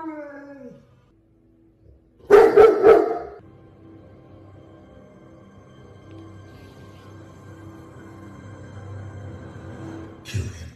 Kill him.